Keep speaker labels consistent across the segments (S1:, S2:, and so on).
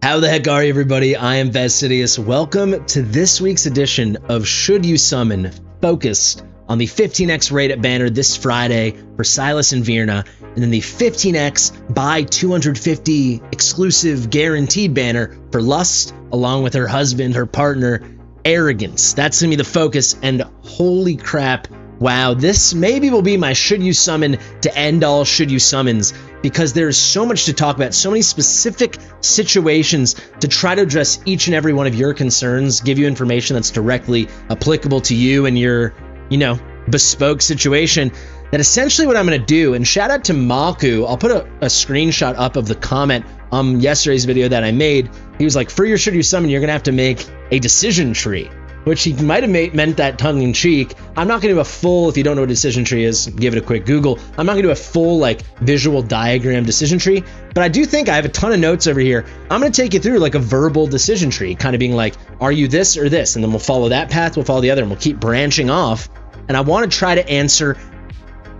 S1: How the heck are you, everybody? I am Fastidious. Welcome to this week's edition of Should You Summon, focused on the 15x rated banner this Friday for Silas and Vierna, and then the 15x buy 250 exclusive guaranteed banner for Lust, along with her husband, her partner, Arrogance. That's gonna be the focus, and holy crap, wow, this maybe will be my Should You Summon to end all Should You Summons because there's so much to talk about, so many specific situations to try to address each and every one of your concerns, give you information that's directly applicable to you and your, you know, bespoke situation. That essentially what I'm going to do, and shout out to Maku, I'll put a, a screenshot up of the comment on yesterday's video that I made. He was like, for your should you summon, you're going to have to make a decision tree which he might have made, meant that tongue in cheek. I'm not going to do a full, if you don't know what a decision tree is, give it a quick Google. I'm not going to do a full, like, visual diagram decision tree, but I do think I have a ton of notes over here. I'm going to take you through, like, a verbal decision tree, kind of being like, are you this or this? And then we'll follow that path, we'll follow the other, and we'll keep branching off. And I want to try to answer,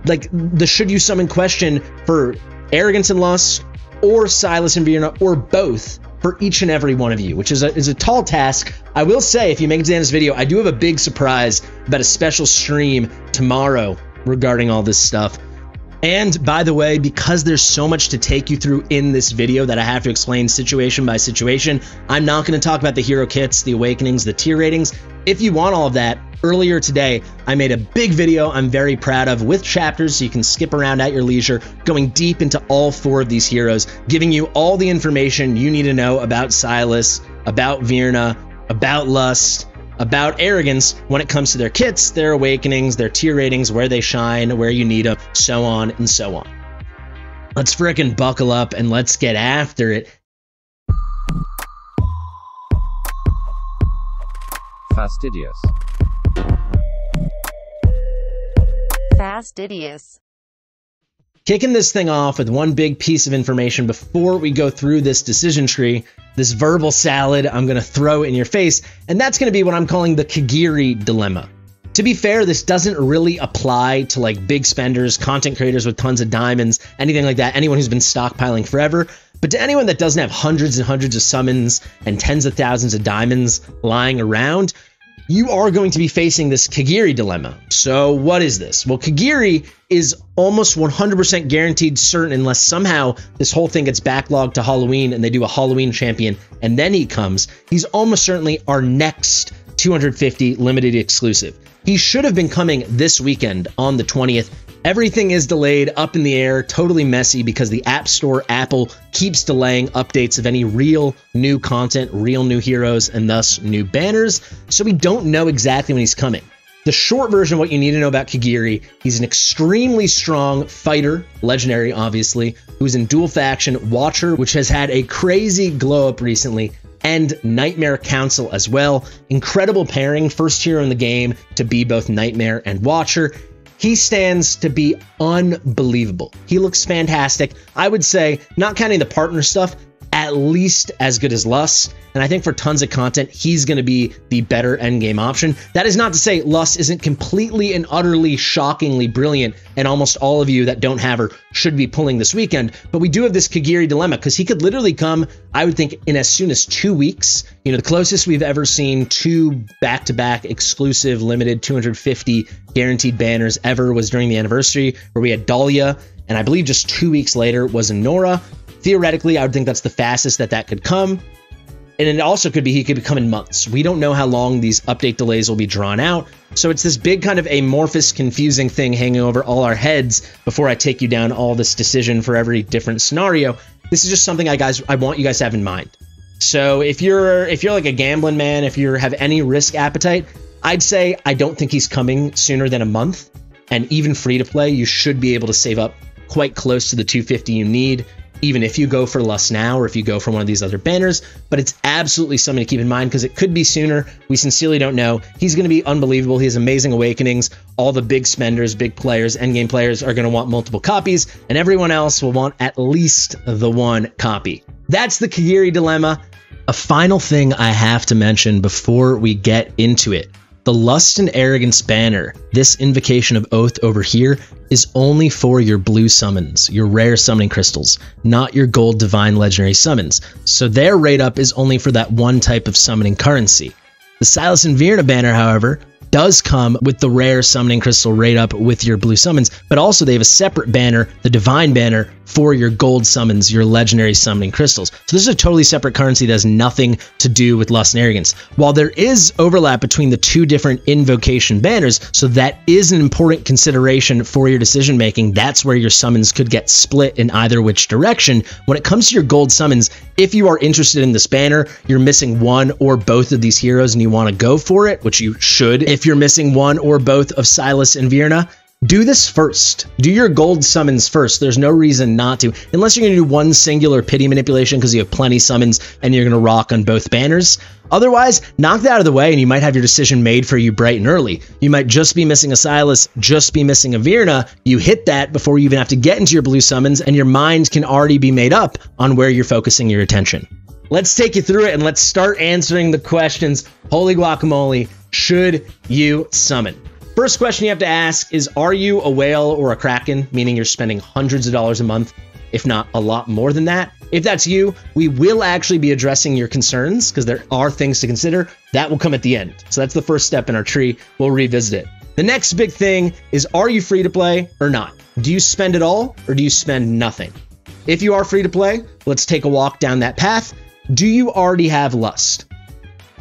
S1: like, the should you summon question for arrogance and lust, or Silas and Vierna, or both for each and every one of you, which is a, is a tall task. I will say, if you make it to the end of this video, I do have a big surprise about a special stream tomorrow regarding all this stuff. And by the way, because there's so much to take you through in this video that I have to explain situation by situation, I'm not going to talk about the hero kits, the awakenings, the tier ratings. If you want all of that, earlier today, I made a big video I'm very proud of with chapters so you can skip around at your leisure, going deep into all four of these heroes, giving you all the information you need to know about Silas, about Vierna, about Lust, about arrogance when it comes to their kits, their awakenings, their tier ratings, where they shine, where you need them, so on and so on. Let's frickin' buckle up and let's get after it.
S2: Fastidious.
S3: Fastidious.
S1: Kicking this thing off with one big piece of information before we go through this decision tree, this verbal salad I'm going to throw in your face, and that's going to be what I'm calling the Kagiri dilemma. To be fair, this doesn't really apply to like big spenders, content creators with tons of diamonds, anything like that, anyone who's been stockpiling forever. But to anyone that doesn't have hundreds and hundreds of summons and tens of thousands of diamonds lying around, you are going to be facing this Kagiri dilemma. So, what is this? Well, Kagiri is almost 100% guaranteed certain unless somehow this whole thing gets backlogged to Halloween and they do a Halloween champion and then he comes. He's almost certainly our next 250 limited exclusive. He should have been coming this weekend on the 20th. Everything is delayed, up in the air, totally messy because the App Store, Apple, keeps delaying updates of any real new content, real new heroes, and thus new banners. So we don't know exactly when he's coming. The short version of what you need to know about Kagiri, he's an extremely strong fighter, legendary obviously, who's in dual faction Watcher, which has had a crazy glow up recently, and Nightmare Council as well. Incredible pairing, first hero in the game to be both Nightmare and Watcher. He stands to be unbelievable. He looks fantastic. I would say, not counting the partner stuff, at least as good as Lust. And I think for tons of content, he's going to be the better endgame option. That is not to say Lust isn't completely and utterly shockingly brilliant, and almost all of you that don't have her should be pulling this weekend. But we do have this Kagiri dilemma because he could literally come, I would think, in as soon as two weeks. You know, the closest we've ever seen two back to back exclusive limited 250 guaranteed banners ever was during the anniversary, where we had Dahlia. And I believe just two weeks later was Nora. Theoretically, I would think that's the fastest that that could come. And it also could be he could come in months. We don't know how long these update delays will be drawn out. So it's this big kind of amorphous, confusing thing hanging over all our heads before I take you down all this decision for every different scenario. This is just something I guys I want you guys to have in mind. So if you're if you're like a gambling man, if you have any risk appetite, I'd say I don't think he's coming sooner than a month. And even free to play, you should be able to save up quite close to the 250 you need even if you go for Lust now or if you go for one of these other banners, but it's absolutely something to keep in mind because it could be sooner. We sincerely don't know. He's going to be unbelievable. He has amazing awakenings. All the big spenders, big players, endgame players are going to want multiple copies, and everyone else will want at least the one copy. That's the Kagiri dilemma. A final thing I have to mention before we get into it. The Lust and Arrogance banner, this invocation of Oath over here, is only for your blue summons, your rare summoning crystals, not your gold divine legendary summons. So their rate up is only for that one type of summoning currency. The Silas and Vierna banner, however, does come with the rare summoning crystal rate up with your blue summons, but also they have a separate banner, the divine banner, for your gold summons, your legendary summoning crystals. So this is a totally separate currency that has nothing to do with Lust and Arrogance. While there is overlap between the two different invocation banners, so that is an important consideration for your decision making. That's where your summons could get split in either which direction. When it comes to your gold summons, if you are interested in this banner, you're missing one or both of these heroes and you want to go for it, which you should if you're missing one or both of Silas and Vierna, do this first. Do your gold summons first. There's no reason not to, unless you're going to do one singular pity manipulation because you have plenty summons and you're going to rock on both banners. Otherwise, knock that out of the way and you might have your decision made for you bright and early. You might just be missing a Silas, just be missing a Vierna. You hit that before you even have to get into your blue summons and your mind can already be made up on where you're focusing your attention. Let's take you through it and let's start answering the questions. Holy guacamole, should you summon? First question you have to ask is Are you a whale or a kraken? Meaning you're spending hundreds of dollars a month, if not a lot more than that. If that's you, we will actually be addressing your concerns because there are things to consider. That will come at the end. So that's the first step in our tree. We'll revisit it. The next big thing is Are you free to play or not? Do you spend it all or do you spend nothing? If you are free to play, let's take a walk down that path. Do you already have lust?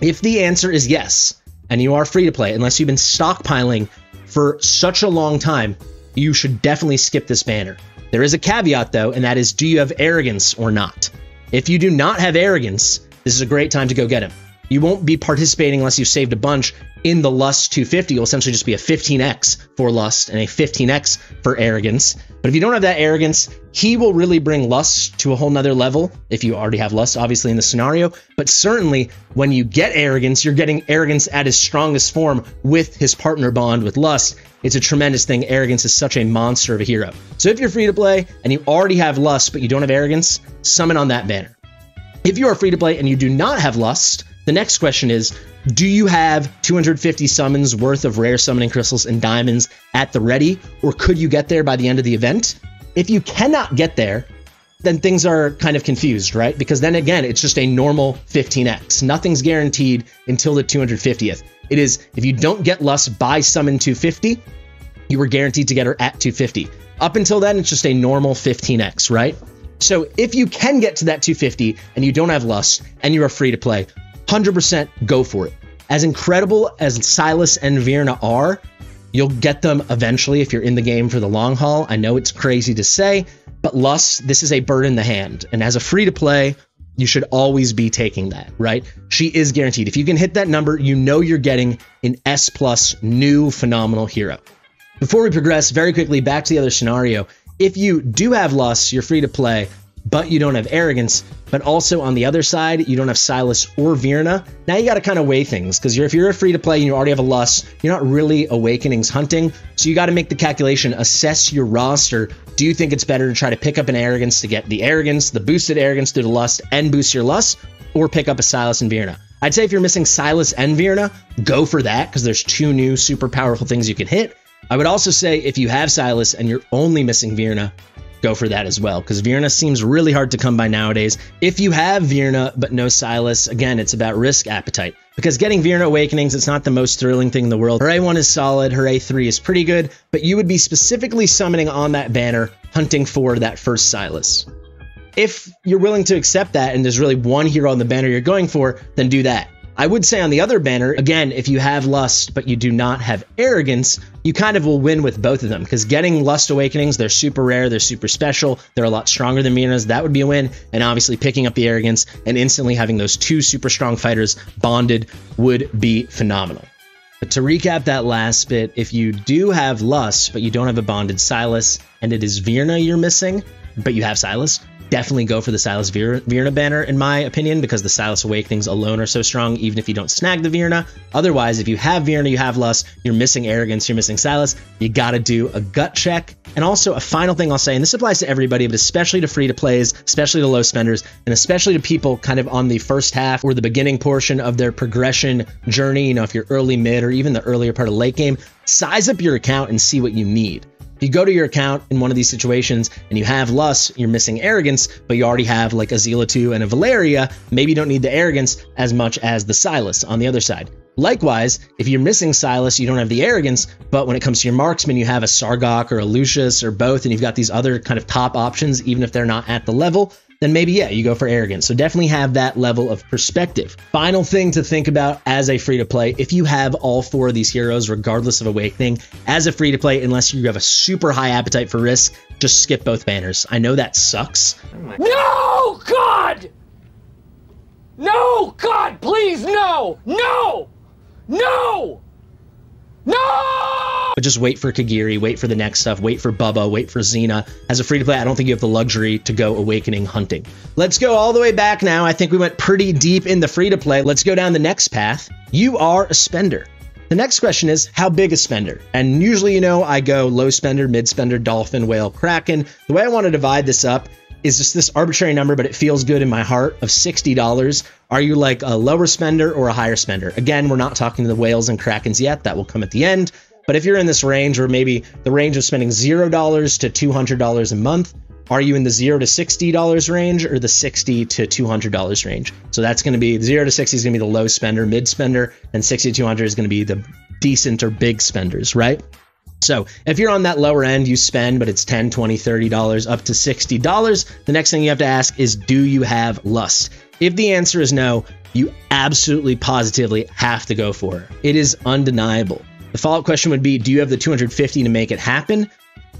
S1: If the answer is yes, and you are free to play, unless you've been stockpiling for such a long time, you should definitely skip this banner. There is a caveat though, and that is do you have arrogance or not? If you do not have arrogance, this is a great time to go get him. You won't be participating unless you've saved a bunch in the Lust 250. You'll essentially just be a 15x for Lust and a 15x for Arrogance. But if you don't have that Arrogance, he will really bring Lust to a whole nother level if you already have Lust, obviously, in the scenario. But certainly, when you get Arrogance, you're getting Arrogance at his strongest form with his partner bond with Lust. It's a tremendous thing. Arrogance is such a monster of a hero. So if you're free to play and you already have Lust, but you don't have Arrogance, summon on that banner. If you are free to play and you do not have Lust, the next question is Do you have 250 summons worth of rare summoning crystals and diamonds at the ready, or could you get there by the end of the event? If you cannot get there, then things are kind of confused, right? Because then again, it's just a normal 15x. Nothing's guaranteed until the 250th. It is if you don't get Lust by summon 250, you were guaranteed to get her at 250. Up until then, it's just a normal 15x, right? So if you can get to that 250 and you don't have Lust and you are free to play, 100% go for it. As incredible as Silas and Vierna are, you'll get them eventually if you're in the game for the long haul. I know it's crazy to say, but Lust, this is a bird in the hand. And as a free to play, you should always be taking that, right? She is guaranteed. If you can hit that number, you know you're getting an S plus new phenomenal hero. Before we progress very quickly back to the other scenario, if you do have Lust, you're free to play but you don't have arrogance. But also on the other side, you don't have Silas or Vierna. Now you got to kind of weigh things because if you're a free to play and you already have a lust, you're not really awakenings hunting. So you got to make the calculation, assess your roster. Do you think it's better to try to pick up an arrogance to get the arrogance, the boosted arrogance through the lust, and boost your lust, or pick up a Silas and Vierna? I'd say if you're missing Silas and Vierna, go for that because there's two new super powerful things you can hit. I would also say if you have Silas and you're only missing Vierna, go for that as well because Vierna seems really hard to come by nowadays. If you have Vierna but no Silas, again, it's about risk appetite. Because getting Vierna Awakenings, it's not the most thrilling thing in the world. Her A1 is solid, her A3 is pretty good, but you would be specifically summoning on that banner, hunting for that first Silas. If you're willing to accept that and there's really one hero on the banner you're going for, then do that. I would say on the other banner, again, if you have lust but you do not have arrogance, you kind of will win with both of them because getting lust awakenings, they're super rare, they're super special, they're a lot stronger than Vierna's. That would be a win. And obviously, picking up the arrogance and instantly having those two super strong fighters bonded would be phenomenal. But to recap that last bit, if you do have lust but you don't have a bonded Silas, and it is Vierna you're missing, but you have Silas, definitely go for the Silas Vierna banner, in my opinion, because the Silas Awakenings alone are so strong, even if you don't snag the Vierna. Otherwise, if you have Vierna, you have Lust, you're missing Arrogance, you're missing Silas, you gotta do a gut check. And also, a final thing I'll say, and this applies to everybody, but especially to free to plays, especially to low spenders, and especially to people kind of on the first half or the beginning portion of their progression journey, you know, if you're early, mid, or even the earlier part of late game, size up your account and see what you need. If you go to your account in one of these situations and you have Lust, you're missing Arrogance, but you already have like a Zealot2 and a Valeria, maybe you don't need the Arrogance as much as the Silas on the other side. Likewise, if you're missing Silas, you don't have the arrogance, but when it comes to your marksman, you have a Sargok or a Lucius or both, and you've got these other kind of top options, even if they're not at the level then maybe, yeah, you go for arrogance. So definitely have that level of perspective. Final thing to think about as a free to play if you have all four of these heroes, regardless of awakening, as a free to play, unless you have a super high appetite for risk, just skip both banners. I know that sucks.
S2: Oh no, God! No, God, please, no! No! No! No!
S1: But just wait for Kagiri, wait for the next stuff, wait for Bubba, wait for Xena. As a free to play, I don't think you have the luxury to go awakening hunting. Let's go all the way back now. I think we went pretty deep in the free to play. Let's go down the next path. You are a spender. The next question is how big a spender? And usually, you know, I go low spender, mid spender, dolphin, whale, kraken. The way I want to divide this up is just this arbitrary number, but it feels good in my heart of $60. Are you like a lower spender or a higher spender? Again, we're not talking to the whales and krakens yet. That will come at the end. But if you're in this range, or maybe the range of spending $0 to $200 a month, are you in the zero to sixty dollars range or the sixty to two hundred dollars range? So that's going to be zero to sixty is going to be the low spender, mid spender, and sixty to two hundred is going to be the decent or big spenders, right? So if you're on that lower end, you spend, but it's 10, 20, 30 dollars up to 60 dollars. The next thing you have to ask is, do you have lust? If the answer is no, you absolutely positively have to go for it. It is undeniable. The follow-up question would be, do you have the 250 to make it happen?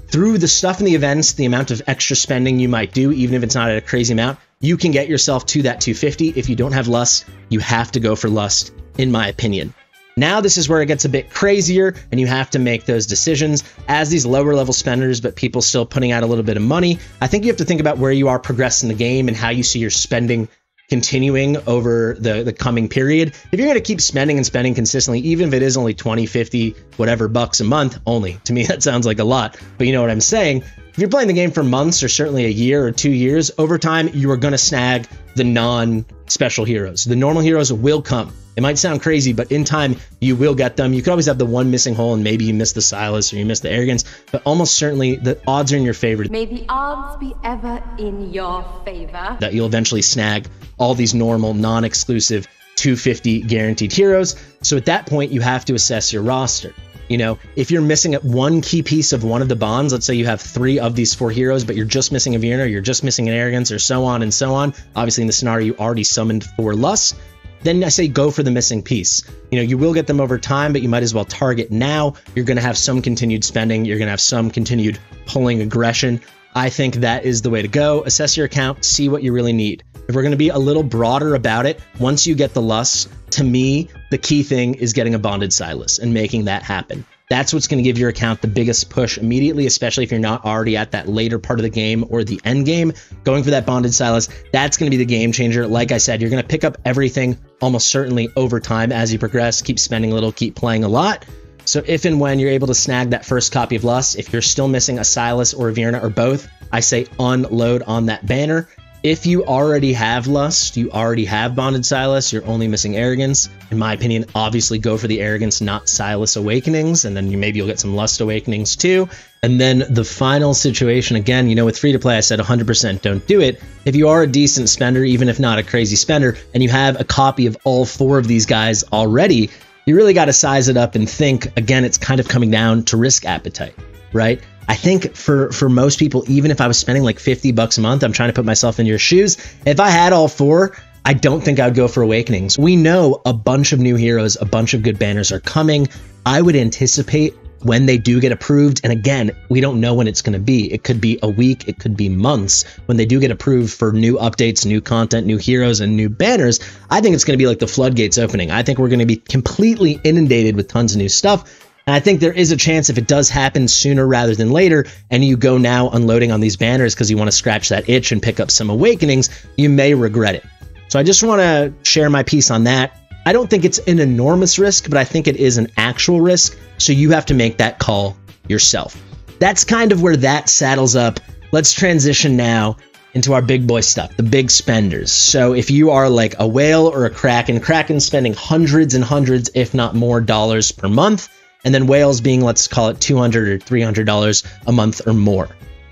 S1: Through the stuff in the events, the amount of extra spending you might do, even if it's not at a crazy amount, you can get yourself to that 250. If you don't have lust, you have to go for lust, in my opinion. Now, this is where it gets a bit crazier, and you have to make those decisions as these lower level spenders, but people still putting out a little bit of money. I think you have to think about where you are progressing the game and how you see your spending continuing over the, the coming period. If you're going to keep spending and spending consistently, even if it is only 20, 50, whatever bucks a month, only to me, that sounds like a lot, but you know what I'm saying. If you're playing the game for months or certainly a year or two years, over time, you are going to snag the non special heroes. The normal heroes will come. It might sound crazy, but in time you will get them. You could always have the one missing hole, and maybe you miss the Silas or you miss the Arrogance, but almost certainly the odds are in your favor.
S3: May the odds be ever in your favor.
S1: That you'll eventually snag all these normal, non exclusive 250 guaranteed heroes. So at that point, you have to assess your roster. You know, if you're missing one key piece of one of the bonds, let's say you have three of these four heroes, but you're just missing a Vierna, you're just missing an Arrogance, or so on and so on. Obviously, in the scenario, you already summoned four Lust then I say go for the missing piece. You know, you will get them over time, but you might as well target now. You're going to have some continued spending, you're going to have some continued pulling aggression. I think that is the way to go. Assess your account, see what you really need. If we're going to be a little broader about it, once you get the lust, to me, the key thing is getting a bonded Silas and making that happen. That's what's going to give your account the biggest push immediately, especially if you're not already at that later part of the game or the end game. Going for that bonded Silas, that's going to be the game changer. Like I said, you're going to pick up everything almost certainly over time as you progress. Keep spending a little, keep playing a lot. So if and when you're able to snag that first copy of Lust, if you're still missing a Silas or a Vierna or both, I say unload on that banner if you already have lust, you already have bonded Silas, you're only missing arrogance. In my opinion, obviously go for the arrogance, not Silas awakenings, and then you, maybe you'll get some lust awakenings too. And then the final situation again, you know, with free to play, I said 100% don't do it. If you are a decent spender, even if not a crazy spender, and you have a copy of all four of these guys already, you really got to size it up and think. Again, it's kind of coming down to risk appetite, right? I think for for most people, even if I was spending like 50 bucks a month, I'm trying to put myself in your shoes. If I had all four, I don't think I'd go for Awakenings. We know a bunch of new heroes, a bunch of good banners are coming. I would anticipate when they do get approved, and again, we don't know when it's going to be. It could be a week, it could be months. When they do get approved for new updates, new content, new heroes, and new banners, I think it's going to be like the floodgates opening. I think we're going to be completely inundated with tons of new stuff. And I think there is a chance if it does happen sooner rather than later, and you go now unloading on these banners because you want to scratch that itch and pick up some awakenings, you may regret it. So I just want to share my piece on that. I don't think it's an enormous risk, but I think it is an actual risk. So you have to make that call yourself. That's kind of where that saddles up. Let's transition now into our big boy stuff, the big spenders. So if you are like a whale or a kraken, kraken spending hundreds and hundreds, if not more, dollars per month, and then whales being let's call it 200 or 300 dollars a month or more.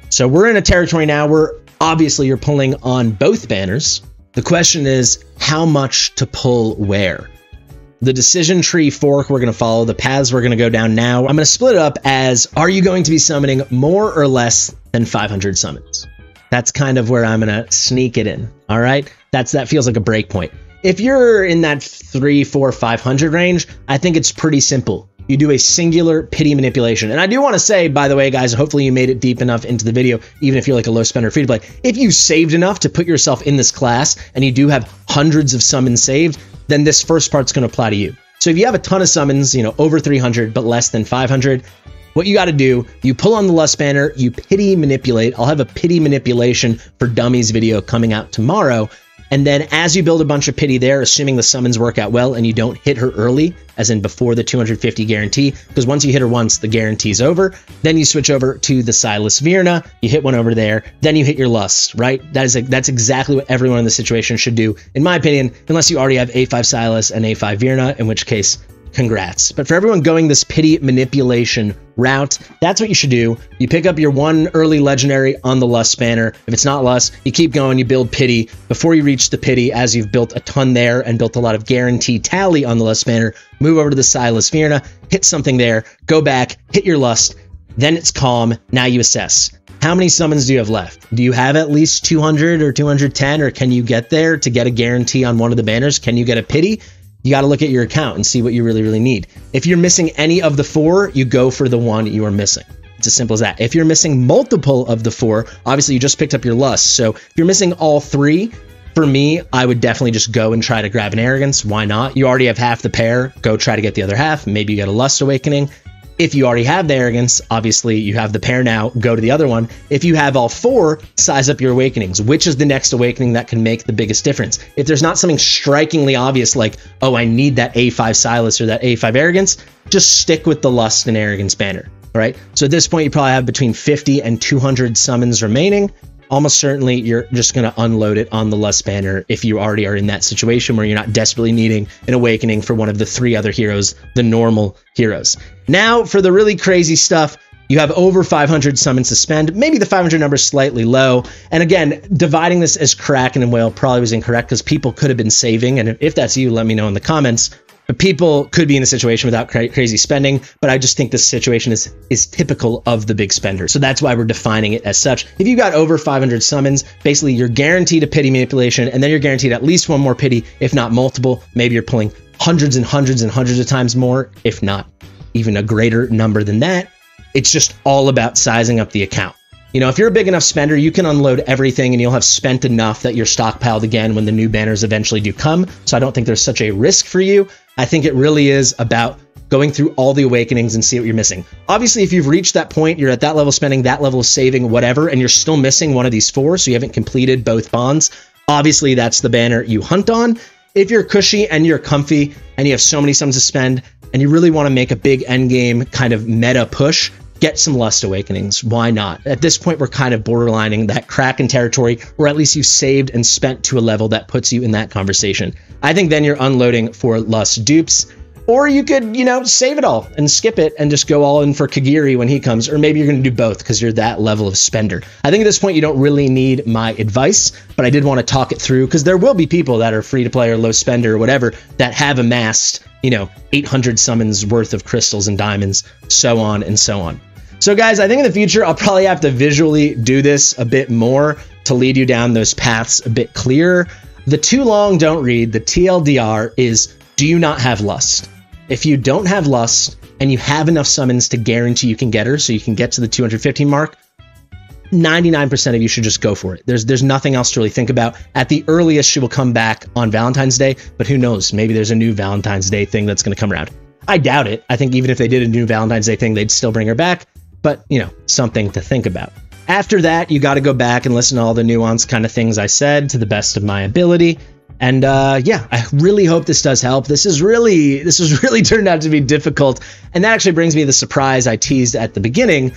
S1: So we're in a territory now where obviously you're pulling on both banners. The question is how much to pull where. The decision tree fork we're going to follow, the paths we're going to go down now, I'm going to split it up as are you going to be summoning more or less than 500 summons? That's kind of where I'm going to sneak it in. All right. That's that feels like a break point. If you're in that three, four, 500 range, I think it's pretty simple. You do a singular pity manipulation. And I do want to say, by the way, guys, hopefully you made it deep enough into the video, even if you're like a low spender free to play. If you saved enough to put yourself in this class and you do have hundreds of summons saved, then this first part's going to apply to you. So if you have a ton of summons, you know, over 300 but less than 500, what you got to do, you pull on the lust banner, you pity manipulate. I'll have a pity manipulation for dummies video coming out tomorrow. And then as you build a bunch of pity there, assuming the summons work out well and you don't hit her early, as in before the 250 guarantee, because once you hit her once, the guarantee's over. Then you switch over to the Silas Vierna, you hit one over there, then you hit your lust, right? That is a, that's exactly what everyone in the situation should do, in my opinion, unless you already have A5 Silas and A5 Vierna, in which case congrats. But for everyone going this pity manipulation route, that's what you should do. You pick up your one early legendary on the Lust banner. If it's not Lust, you keep going, you build pity. Before you reach the pity, as you've built a ton there and built a lot of guaranteed tally on the Lust banner, move over to the Silas Vierna, hit something there, go back, hit your Lust, then it's calm. Now you assess. How many summons do you have left? Do you have at least 200 or 210, or can you get there to get a guarantee on one of the banners? Can you get a pity? You got to look at your account and see what you really, really need. If you're missing any of the four, you go for the one you are missing. It's as simple as that. If you're missing multiple of the four, obviously you just picked up your lust. So if you're missing all three, for me, I would definitely just go and try to grab an arrogance. Why not? You already have half the pair. Go try to get the other half. Maybe you get a lust awakening. If you already have the arrogance, obviously you have the pair now, go to the other one. If you have all four, size up your awakenings. Which is the next awakening that can make the biggest difference? If there's not something strikingly obvious like, oh, I need that A5 Silas or that A5 arrogance, just stick with the lust and arrogance banner. All right. So at this point, you probably have between 50 and 200 summons remaining almost certainly you're just going to unload it on the Lust banner if you already are in that situation where you're not desperately needing an awakening for one of the three other heroes, the normal heroes. Now, for the really crazy stuff, you have over 500 summons to spend. Maybe the 500 number is slightly low. And again, dividing this as Kraken and Whale probably was incorrect because people could have been saving. And if that's you, let me know in the comments. People could be in a situation without cra- crazy spending, but I just think this situation is is typical of the big spender. So that's why we're defining it as such. If you got over 500 summons, basically you're guaranteed a pity manipulation, and then you're guaranteed at least one more pity, if not multiple. Maybe you're pulling hundreds and hundreds and hundreds of times more, if not even a greater number than that. It's just all about sizing up the account. You know, if you're a big enough spender, you can unload everything and you'll have spent enough that you're stockpiled again when the new banners eventually do come. So I don't think there's such a risk for you. I think it really is about going through all the awakenings and see what you're missing. Obviously, if you've reached that point, you're at that level spending, that level of saving, whatever, and you're still missing one of these four, so you haven't completed both bonds, obviously that's the banner you hunt on. If you're cushy and you're comfy and you have so many sums to spend and you really want to make a big end game kind of meta push, get some lust awakenings. Why not? At this point, we're kind of borderlining that Kraken territory, or at least you've saved and spent to a level that puts you in that conversation. I think then you're unloading for lust dupes. Or you could, you know, save it all and skip it and just go all in for Kagiri when he comes. Or maybe you're going to do both because you're that level of spender. I think at this point you don't really need my advice, but I did want to talk it through because there will be people that are free to play or low spender or whatever that have amassed, you know, 800 summons worth of crystals and diamonds, so on and so on. So, guys, I think in the future I'll probably have to visually do this a bit more to lead you down those paths a bit clearer. The too long don't read, the TLDR is do you not have lust? If you don't have lust and you have enough summons to guarantee you can get her so you can get to the 215 mark, 99% of you should just go for it. There's there's nothing else to really think about. At the earliest, she will come back on Valentine's Day, but who knows? Maybe there's a new Valentine's Day thing that's going to come around. I doubt it. I think even if they did a new Valentine's Day thing, they'd still bring her back. But, you know, something to think about. After that, you got to go back and listen to all the nuanced kind of things I said to the best of my ability. And uh, yeah, I really hope this does help. This is really, this has really turned out to be difficult. And that actually brings me the surprise I teased at the beginning.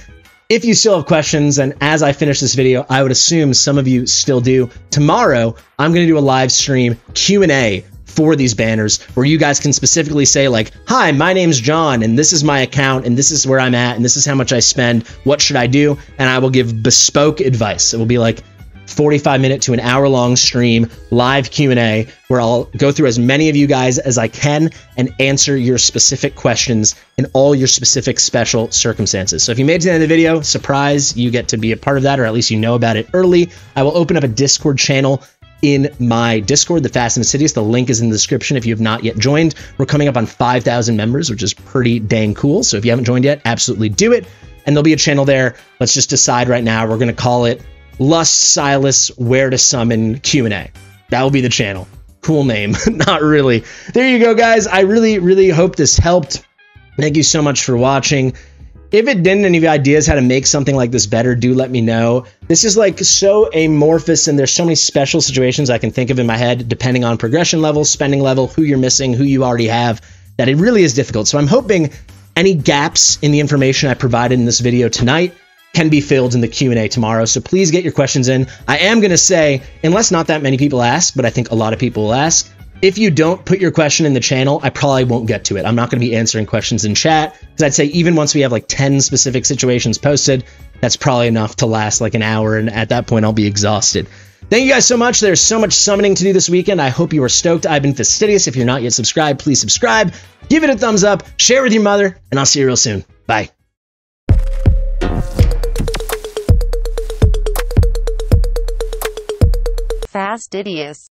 S1: If you still have questions, and as I finish this video, I would assume some of you still do. Tomorrow, I'm going to do a live stream Q&A for these banners where you guys can specifically say like, "Hi, my name's John and this is my account and this is where I'm at and this is how much I spend. What should I do?" And I will give bespoke advice. It will be like 45 minute to an hour long stream, live Q&A where I'll go through as many of you guys as I can and answer your specific questions in all your specific special circumstances. So if you made it to the end of the video, surprise, you get to be a part of that or at least you know about it early. I will open up a Discord channel in my Discord, the Fast and the Fastidious. The link is in the description if you have not yet joined. We're coming up on 5,000 members, which is pretty dang cool. So if you haven't joined yet, absolutely do it. And there'll be a channel there. Let's just decide right now. We're going to call it Lust Silas Where to Summon Q&A. That will be the channel. Cool name. Not really. There you go, guys. I really, really hope this helped. Thank you so much for watching. If it didn't, any ideas how to make something like this better, do let me know. This is like so amorphous, and there's so many special situations I can think of in my head, depending on progression level, spending level, who you're missing, who you already have, that it really is difficult. So I'm hoping any gaps in the information I provided in this video tonight can be filled in the Q&A tomorrow. So please get your questions in. I am going to say, unless not that many people ask, but I think a lot of people will ask, if you don't put your question in the channel, I probably won't get to it. I'm not going to be answering questions in chat because I'd say even once we have like 10 specific situations posted, that's probably enough to last like an hour. And at that point, I'll be exhausted. Thank you guys so much. There's so much summoning to do this weekend. I hope you are stoked. I've been fastidious. If you're not yet subscribed, please subscribe, give it a thumbs up, share with your mother, and I'll see you real soon. Bye.
S4: Fastidious